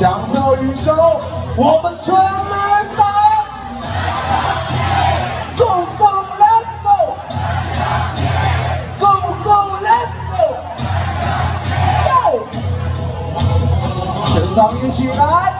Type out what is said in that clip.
享受宇宙，我们全力走！Go go let's go！Go go let's go！Go！全场一起来，